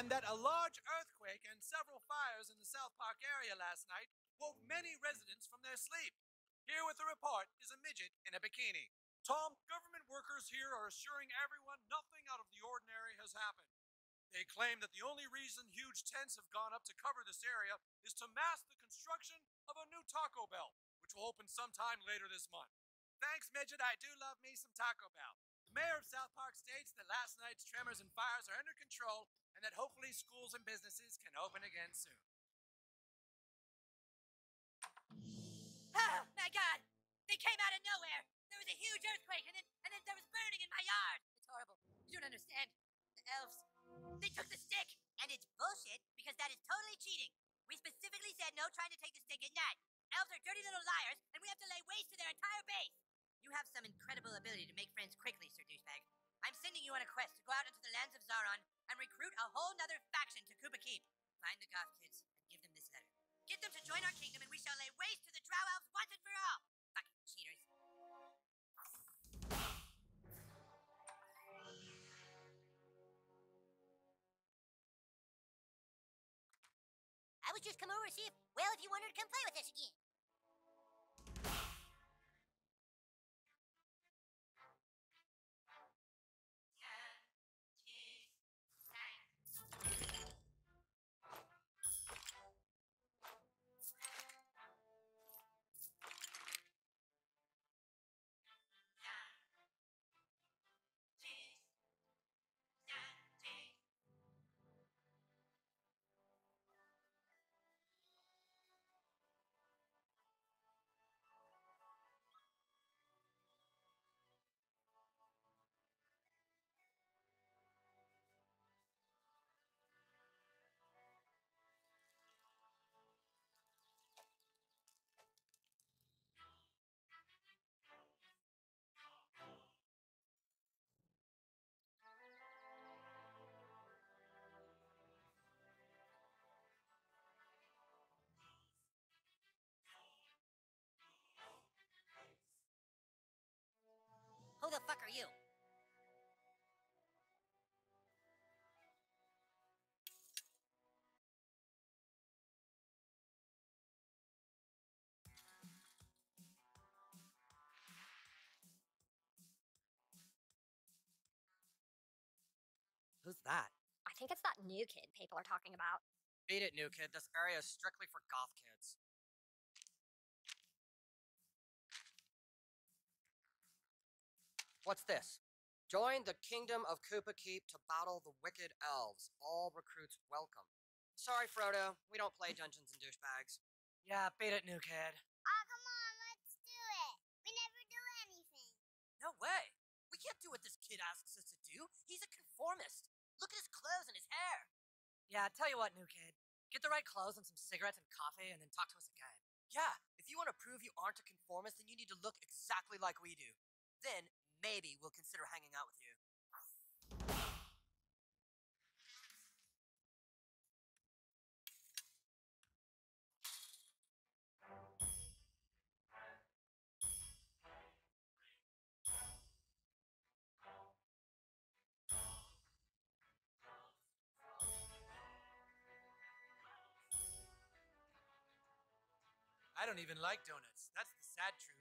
and that a large earthquake and several fires in the South Park area last night woke many residents from their sleep. Here with the report is a midget in a bikini. Tom, government workers here are assuring everyone nothing out of the ordinary has happened. They claim that the only reason huge tents have gone up to cover this area is to mask the construction of a new Taco Bell, which will open sometime later this month. Thanks, Midget. I do love me some Taco Bell. Mayor of South Park states that last night's tremors and fires are under control and that hopefully schools and businesses can open again soon. Oh my god! They came out of nowhere! There was a huge earthquake and then and then there was burning in my yard! It's horrible. You don't understand. The elves. They took the stick! And it's bullshit because that is totally cheating. We specifically said no trying to take the stick at night. Elves are dirty little liars, and we have to lay waste to their entire base. You have some incredible ability to make friends quickly, Sir Douchebag. I'm sending you on a quest to go out into the lands of Zaron and recruit a whole nother faction to Kupa Keep. Find the goth kids and give them this letter. Get them to join our kingdom and we shall lay waste to the drow elves once and for all. Fucking cheaters. I was just come over to see if, well, if you wanted to come play with us again. Are you? Who's that? I think it's that new kid people are talking about. Beat it, new kid. This area is strictly for goth kids. What's this? Join the kingdom of Kupa Keep to battle the wicked elves. All recruits welcome. Sorry, Frodo. We don't play Dungeons and Douchebags. Yeah, beat it, new kid. Oh, come on, let's do it. We never do anything. No way. We can't do what this kid asks us to do. He's a conformist. Look at his clothes and his hair. Yeah, tell you what, new kid. Get the right clothes and some cigarettes and coffee, and then talk to us again. Yeah, if you want to prove you aren't a conformist, then you need to look exactly like we do. Then maybe we'll consider hanging out with you. I don't even like donuts. That's the sad truth.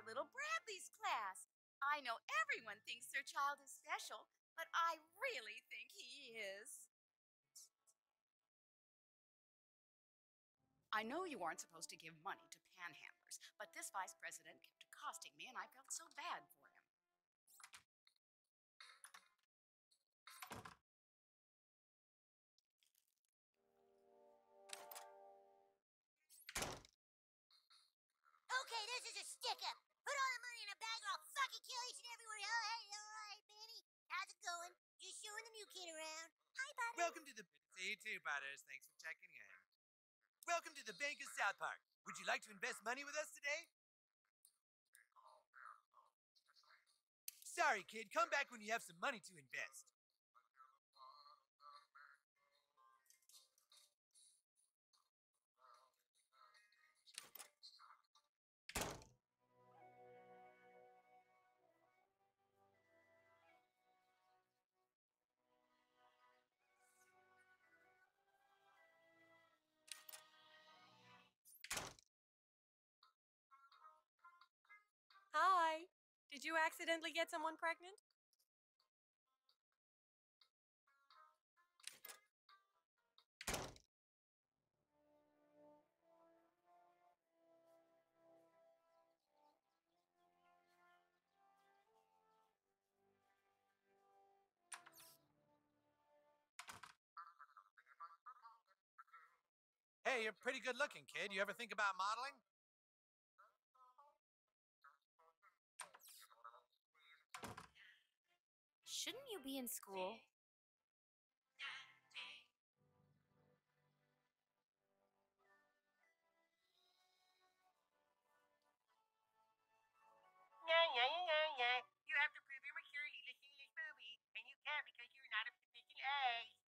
Our little Bradley's class. I know everyone thinks their child is special, but I really think he is. I know you aren't supposed to give money to panhandlers, but this vice president kept accosting me and I felt so bad for him. Up. Put all the money in a bag or I'll fucking kill each and every one. Oh, hey, all right, Benny. How's it going? Just showing the new kid around. Hi, buddy. Welcome to the. See you too, Butters. Thanks for checking in. Welcome to the Bank of South Park. Would you like to invest money with us today? Sorry, kid. Come back when you have some money to invest. Did you accidentally get someone pregnant? Hey, you're pretty good looking, kid. You ever think about modeling? Shouldn't you be in school? Yeah, yeah, yeah, yeah, yeah. You have to prove you're mature to to this movie, and you can't because you're not a professional ace.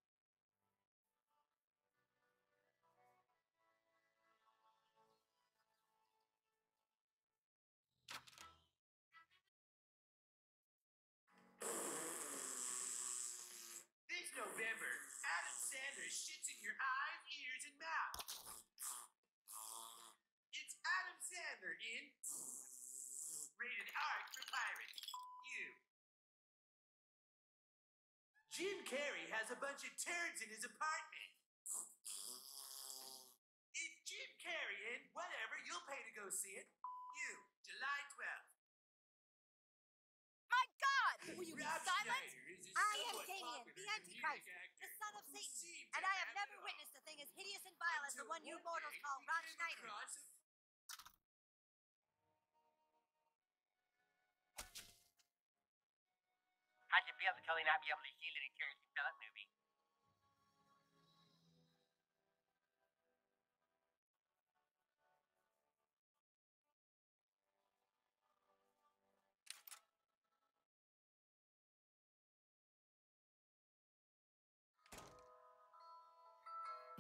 Bunch of turds in his apartment. It's Jim Carrey in whatever, you'll pay to go see it. You, July 12th. My God! Will you be silent? Schneider is Damien, the Antichrist, the son of Satan. And I have never witnessed a thing as hideous and vile as the one you mortals call Rob Schneider. How'd you feel to totally not be able to heal any tears you felt movie?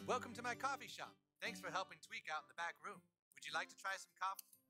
Welcome to my coffee shop. Thanks for helping Tweek out in the back room. Would you like to try some coffee?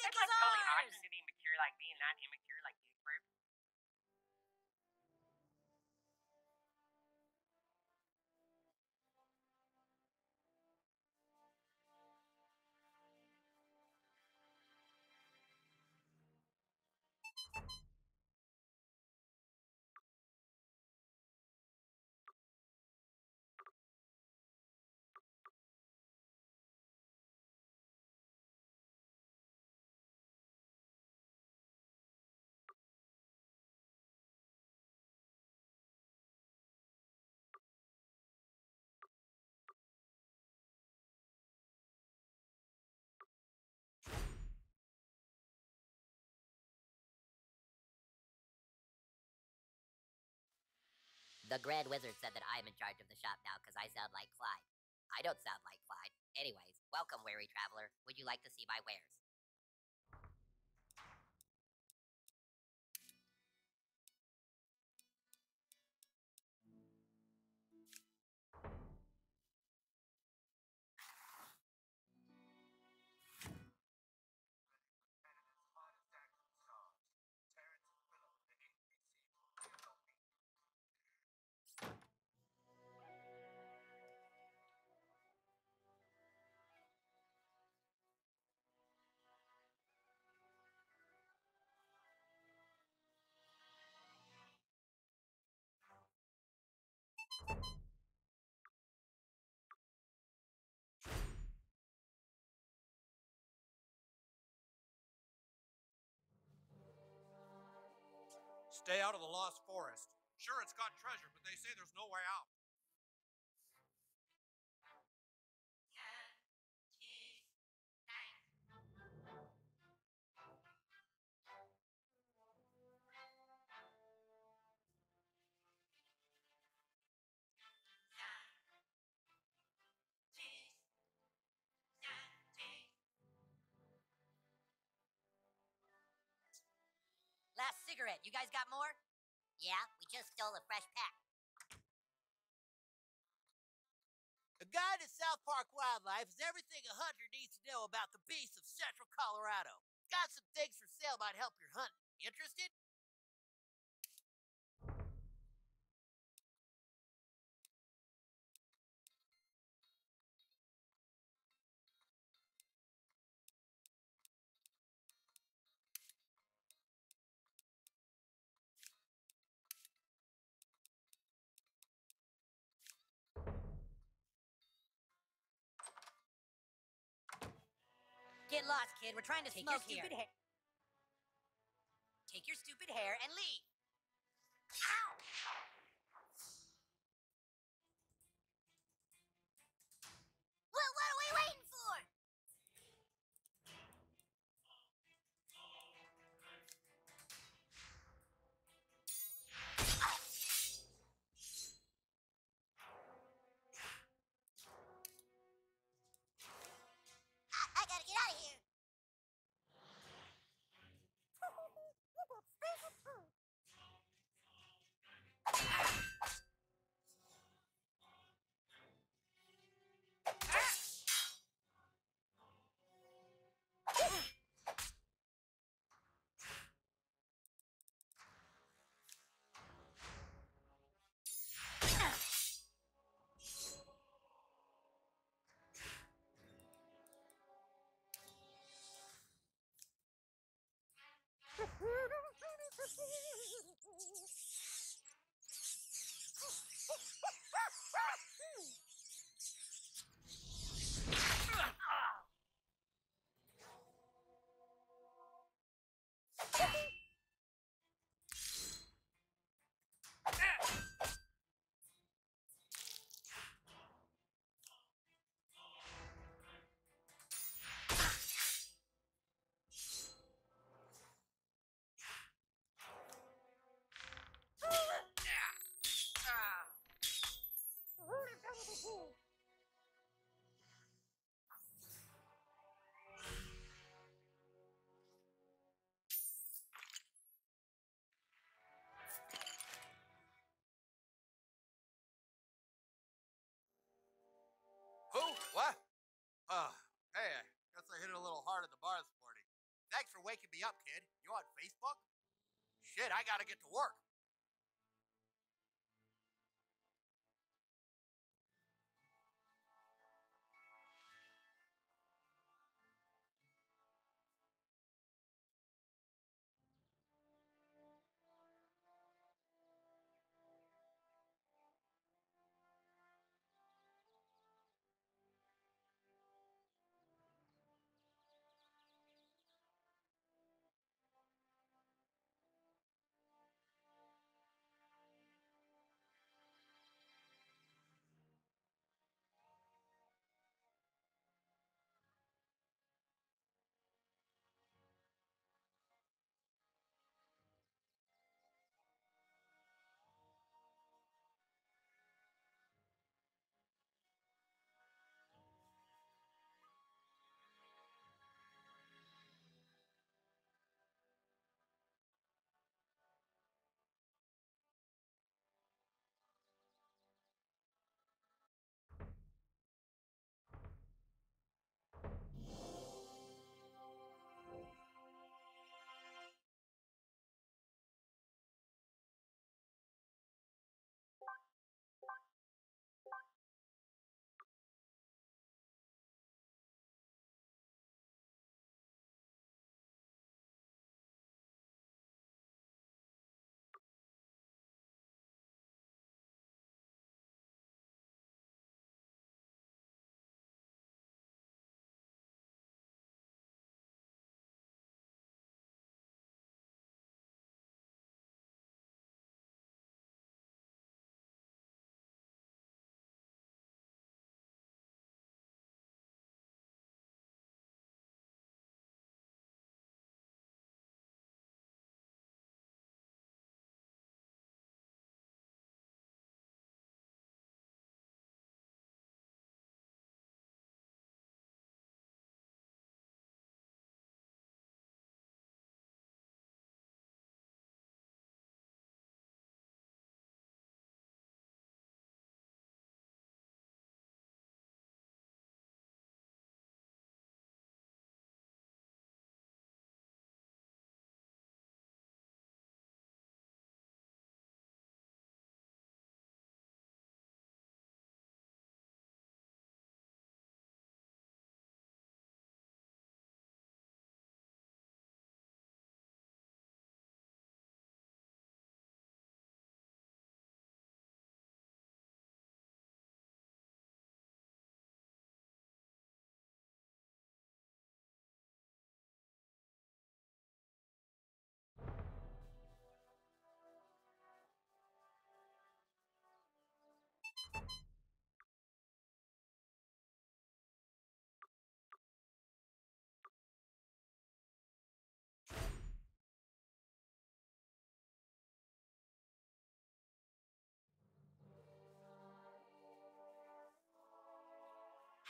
The That's is like totally oh, ours! awesome to be immature like me and not immature like you, The Grand Wizard said that I'm in charge of the shop now because I sound like Clyde. I don't sound like Clyde. Anyways, welcome, weary traveler. Would you like to see my wares? Stay out of the Lost Forest. Sure, it's got treasure, but they say there's no way out. Cigarette. You guys got more? Yeah, we just stole a fresh pack. A guide at South Park Wildlife is everything a hunter needs to know about the beasts of central Colorado. Got some things for sale might help your hunt. Interested? Kid. We're trying to Take smoke your here. stupid hair. Take your stupid hair and leave. Well, what are we waiting for? What? Uh, hey, I guess I hit it a little hard at the bar this morning. Thanks for waking me up, kid. You on Facebook? Shit, I gotta get to work.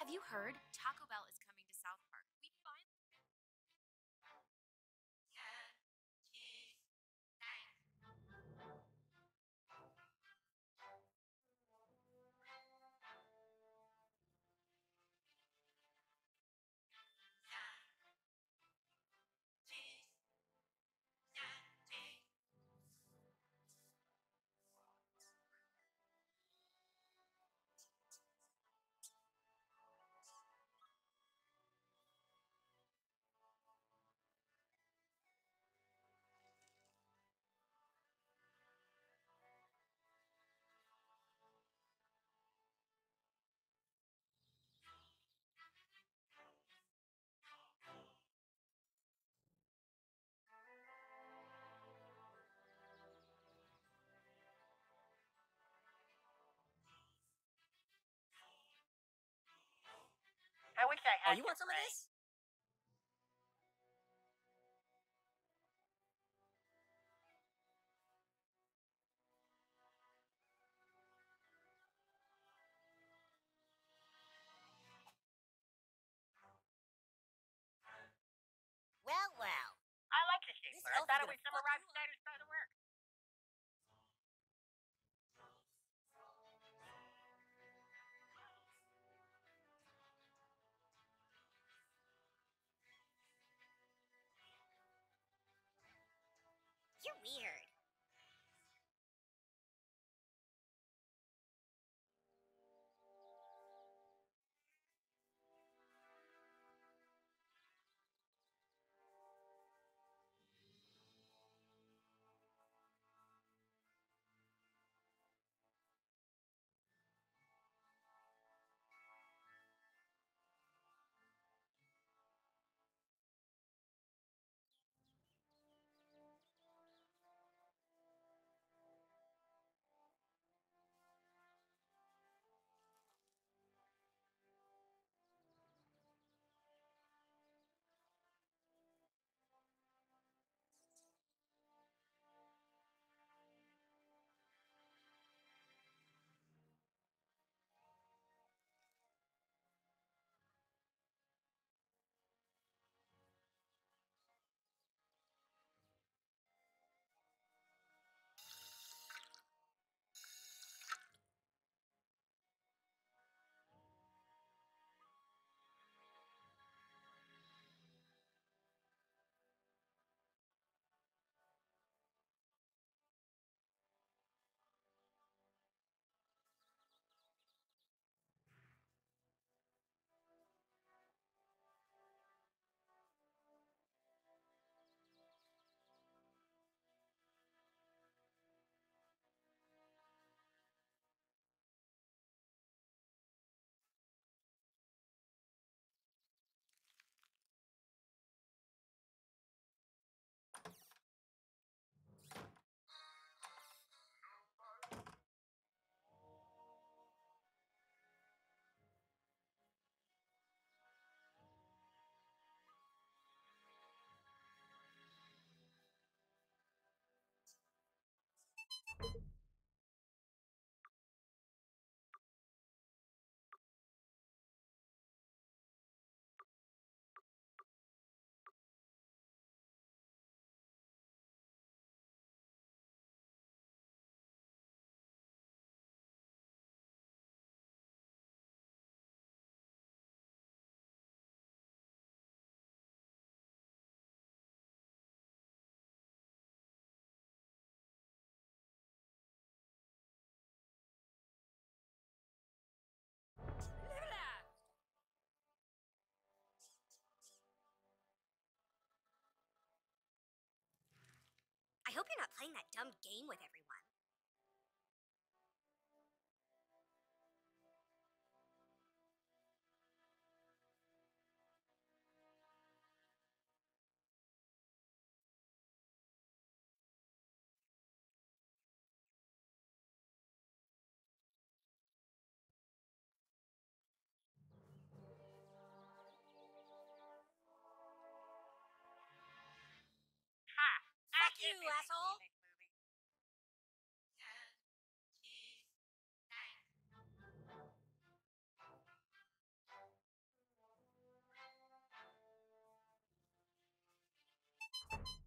Have you heard? Taco Bell is coming wish I Oh, you want some of this? Well, well. I like the shape. I thought it was some of Rob you up. Schneider's style of work. Hope you're not playing that dumb game with everyone. you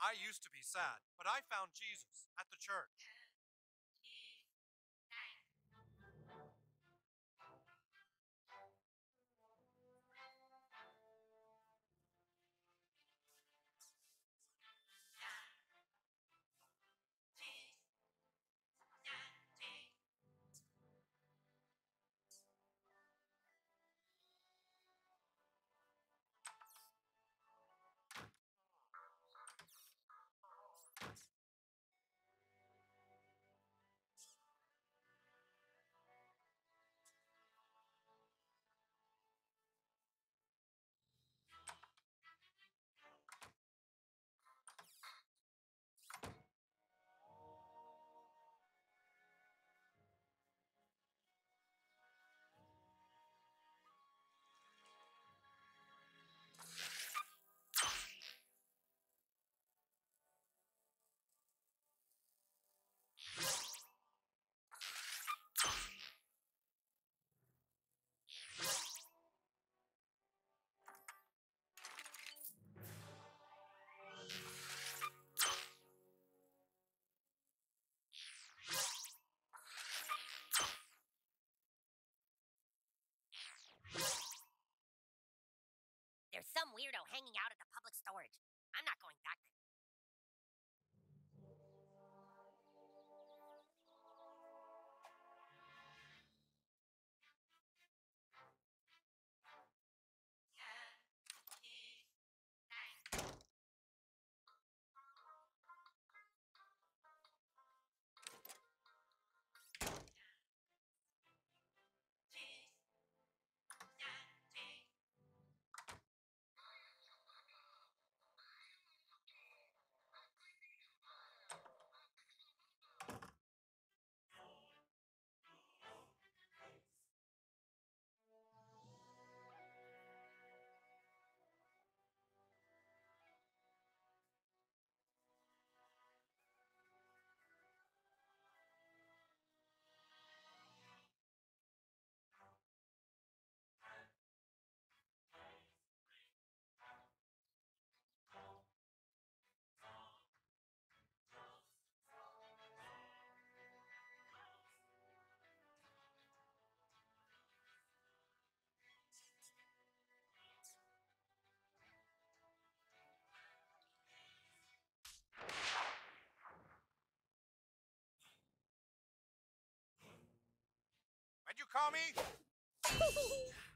I used to be sad, but I found Jesus at the church. There's some weirdo hanging out at the public storage. I'm not going back there. You call me?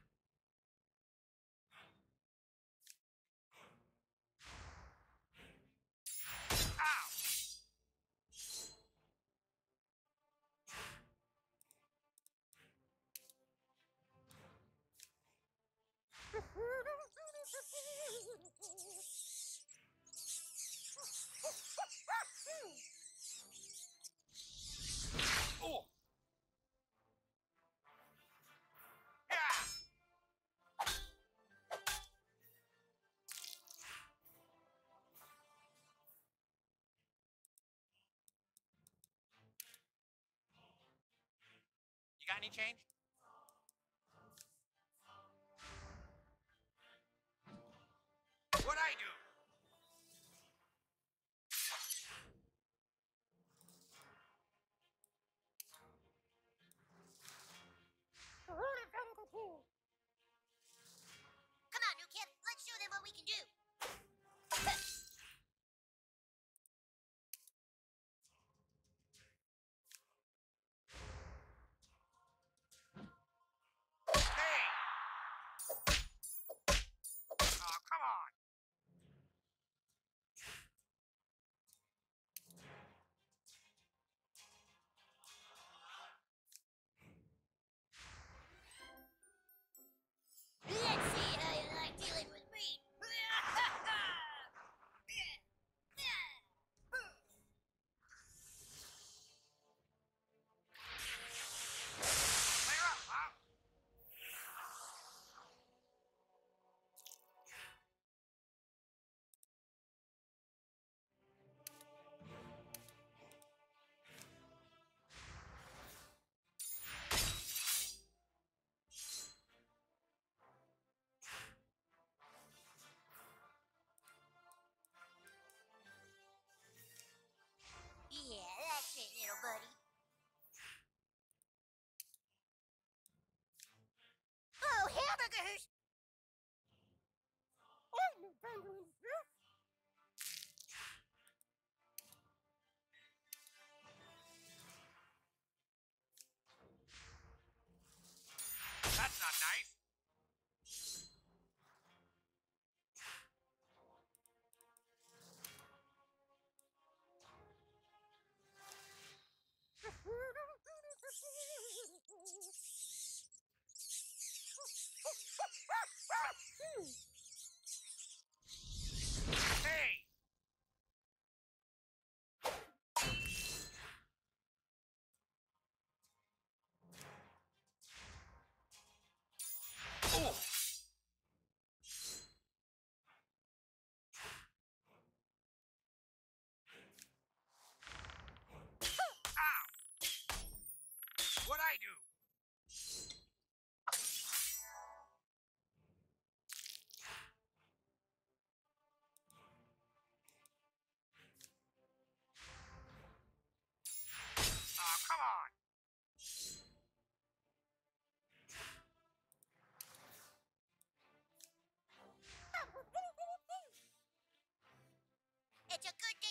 got any change? It's a good day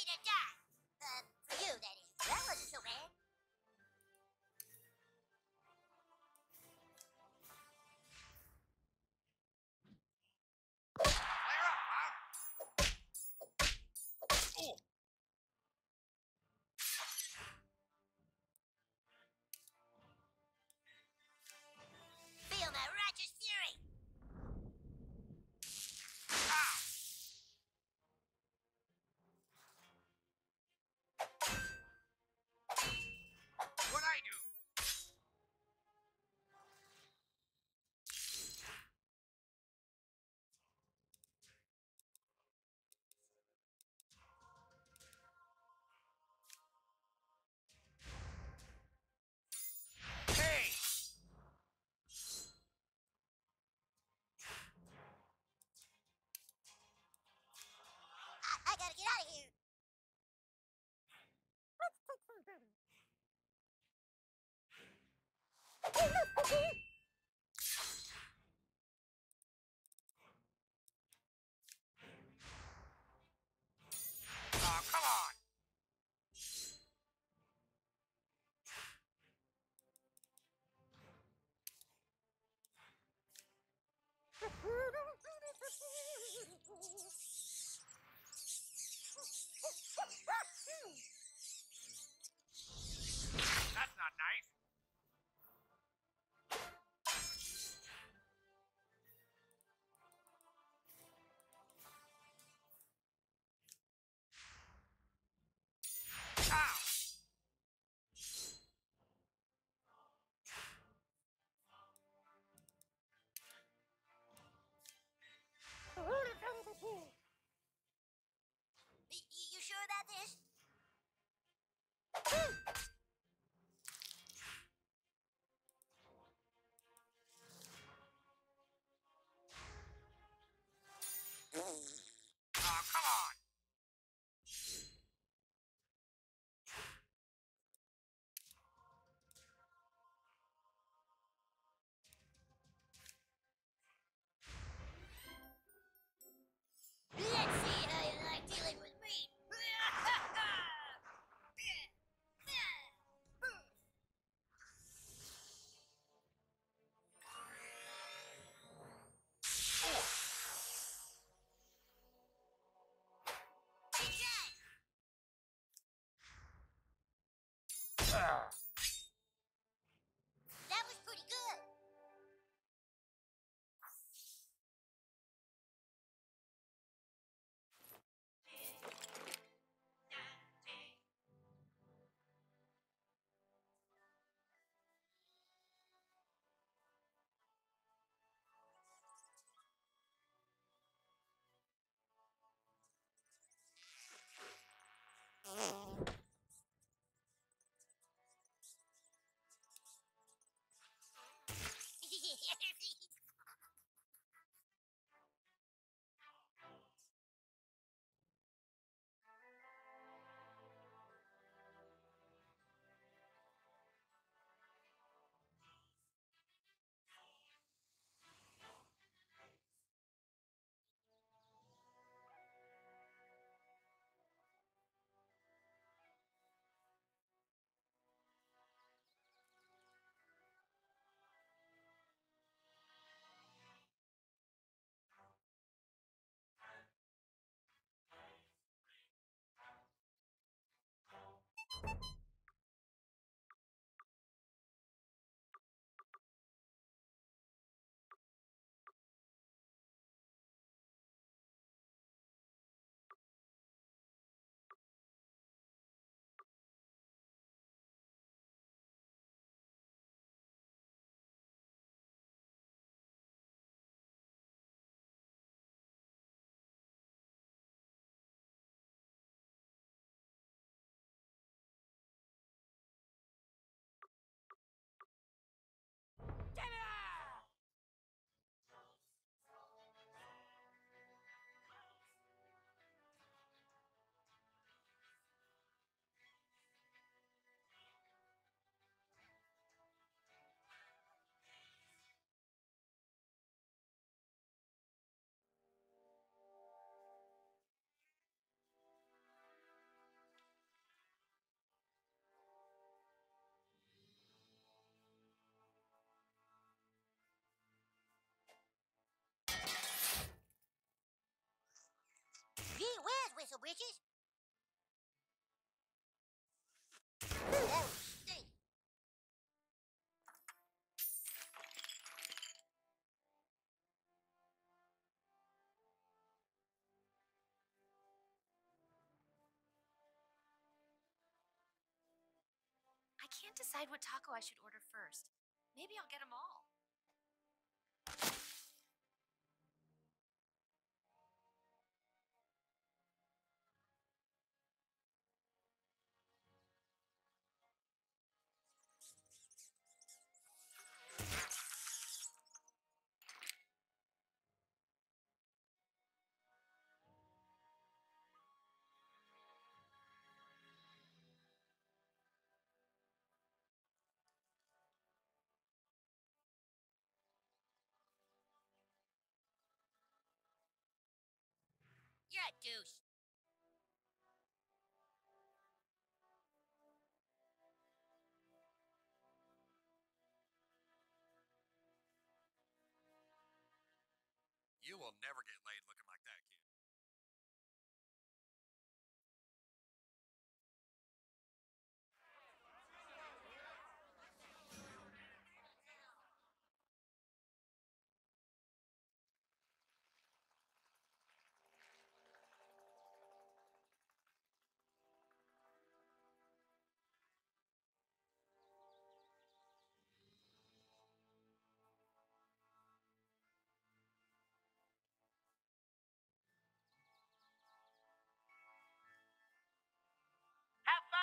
I can't decide what taco I should order first. Maybe I'll get them all. You're douche. You will never get laid looking like that, kid.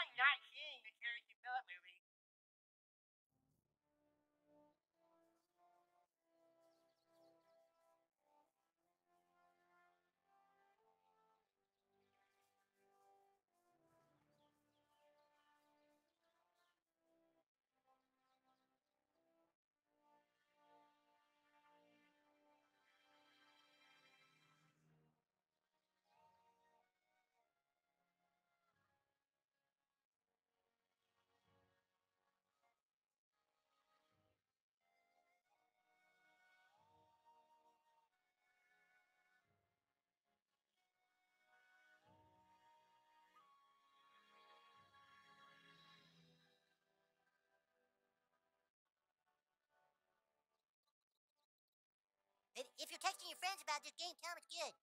I'm not seeing If, you're texting your friends about this game, tell them it's good.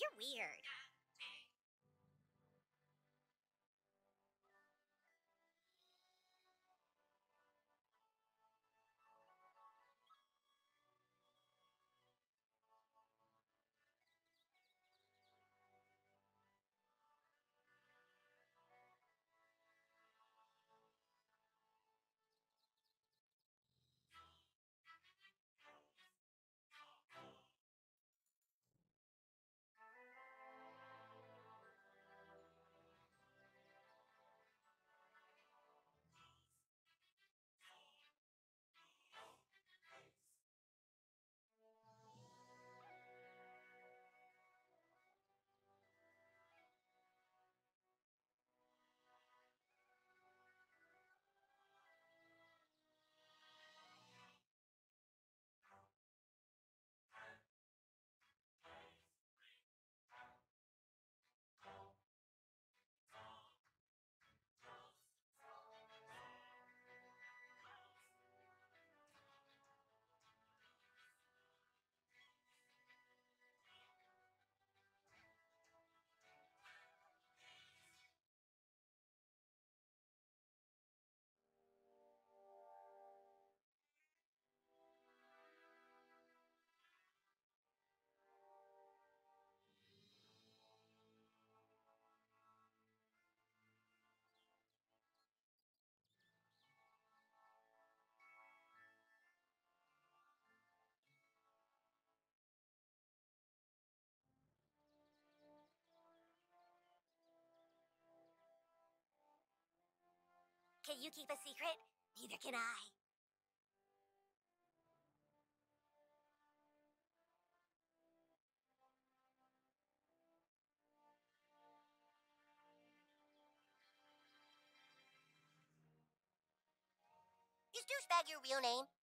You're weird. Can you keep a secret? Neither can I. Is douchebag your real name?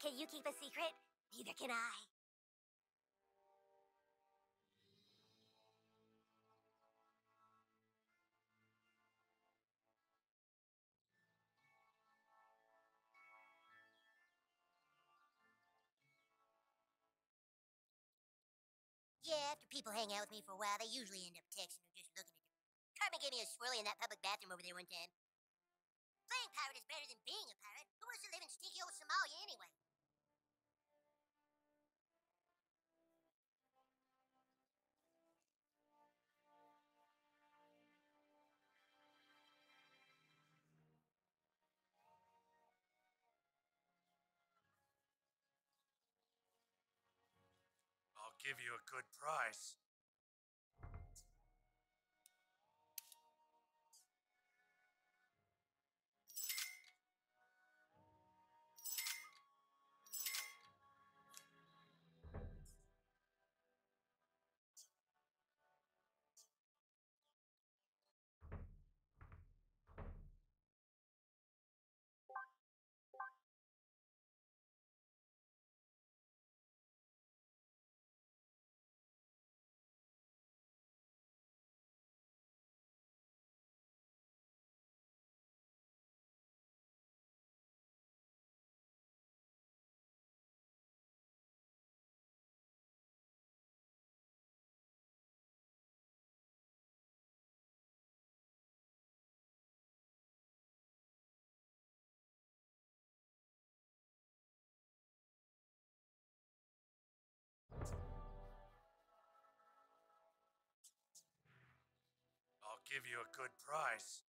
Can you keep a secret? Neither can I. Yeah, after people hang out with me for a while, they usually end up texting or just looking at their Cartman gave me a swirly in that public bathroom over there one time. Playing pirate is better than being a pirate. Who wants to live in stinky old Somalia anyway? Give you a good price. Give you a good price.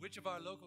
Which of our local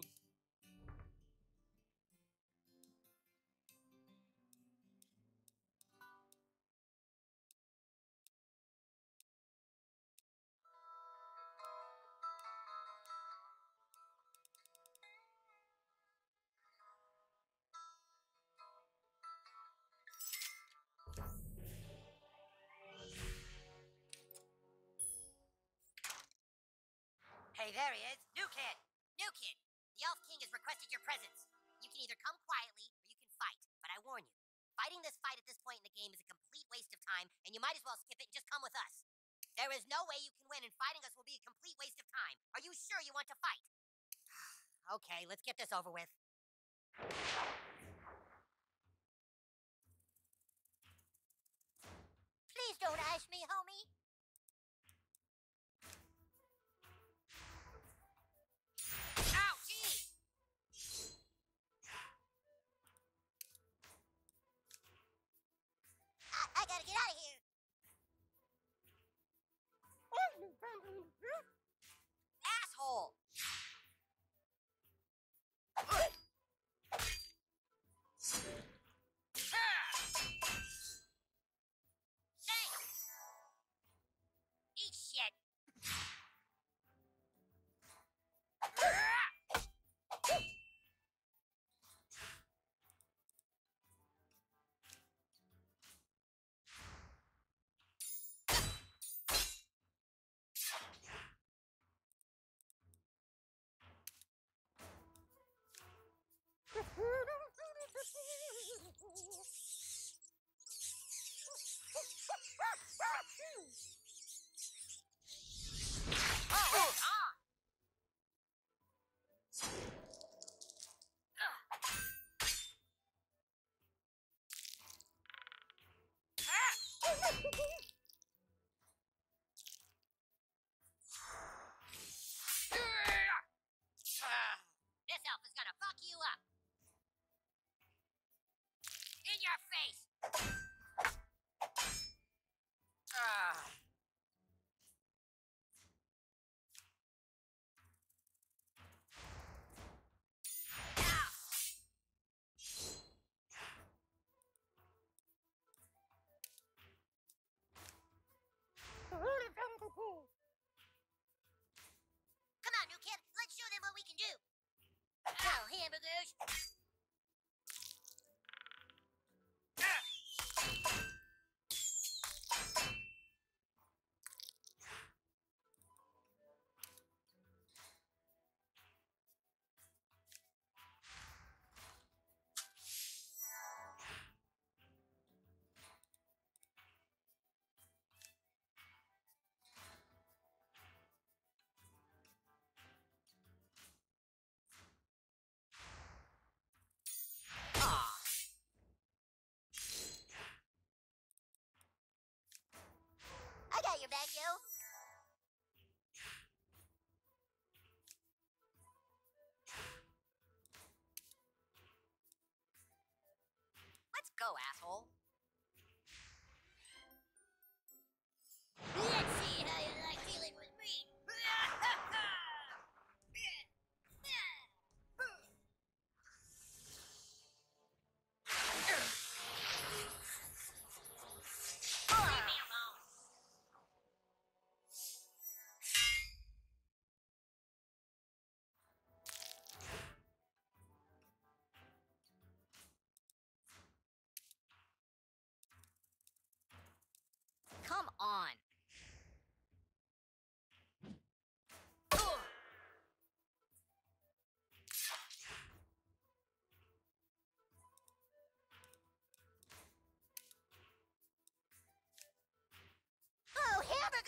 go, asshole.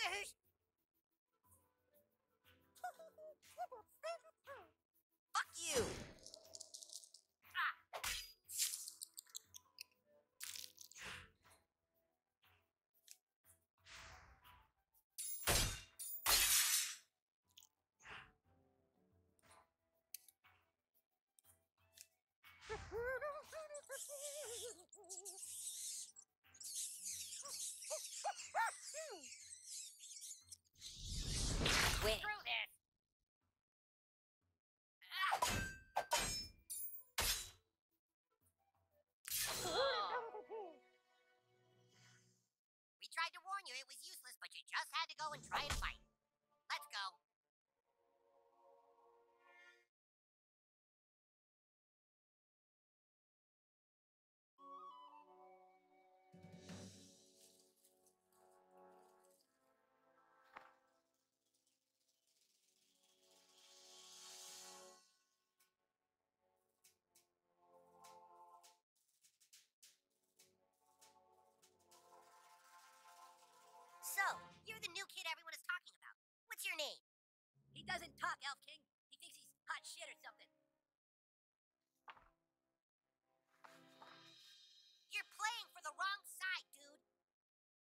Cheers tried to warn you it was useless, but you just had to go and try and fight. Let's go. You're the new kid everyone is talking about. What's your name? He doesn't talk, Elf King. He thinks he's hot shit or something. You're playing for the wrong side, dude.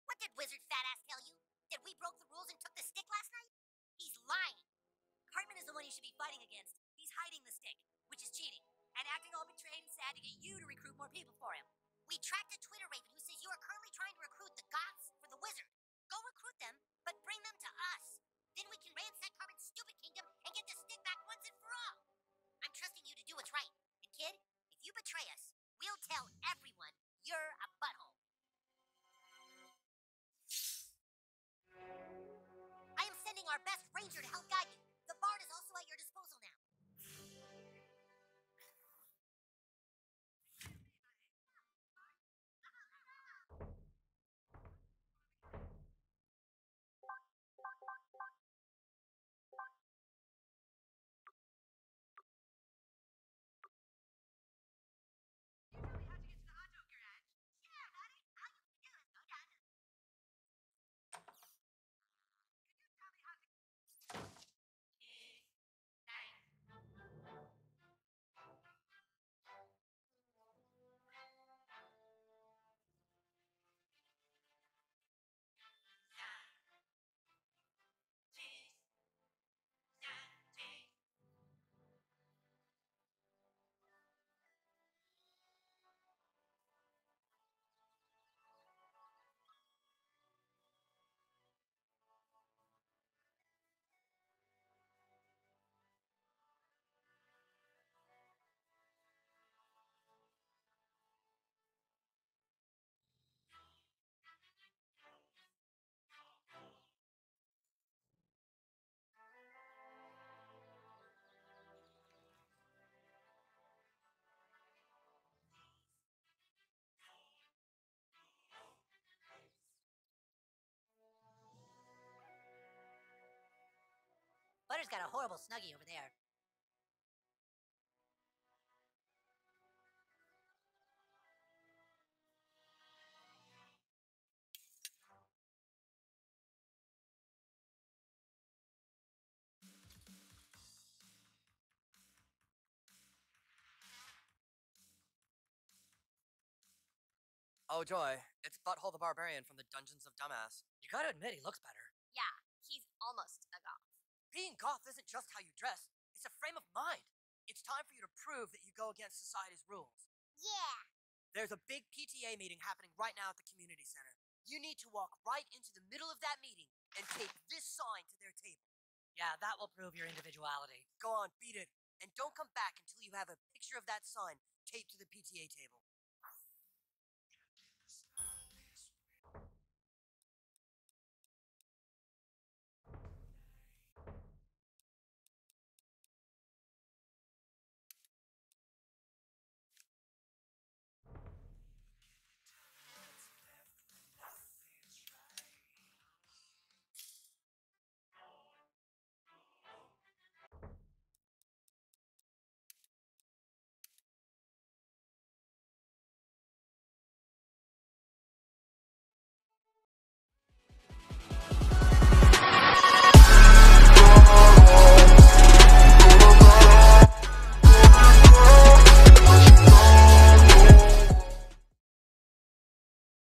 What did Wizard Fatass tell you? That we broke the rules and took the stick last night? He's lying. Cartman is the one he should be fighting against. He's hiding the stick, which is cheating, and acting all betrayed and sad to get you to recruit more people for him. We tracked a Twitter raven who says you are currently trying to recruit the Goths for the Wizard. Butter's got a horrible snuggie over there. Oh joy, it's Butthole the Barbarian from the Dungeons of Dumbass. You gotta admit, he looks better. Yeah, he's almost a goth. Being goth isn't just how you dress, it's a frame of mind. It's time for you to prove that you go against society's rules. Yeah. There's a big PTA meeting happening right now at the community center. You need to walk right into the middle of that meeting and take this sign to their table. Yeah, that will prove your individuality. Go on, beat it. And don't come back until you have a picture of that sign taped to the PTA table.